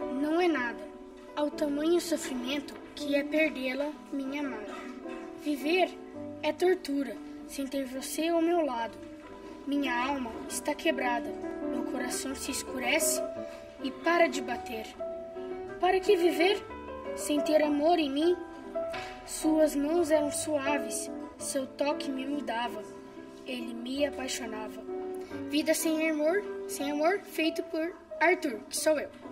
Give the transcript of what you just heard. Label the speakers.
Speaker 1: Não é nada ao tamanho sofrimento que é perdê-la, minha amada. Viver é tortura sem ter você ao meu lado. Minha alma está quebrada, meu coração se escurece e para de bater. Para que viver sem ter amor em mim? Suas mãos eram suaves, seu toque me mudava, ele me apaixonava. Vida sem amor, sem amor, feito por Arthur, que sou eu.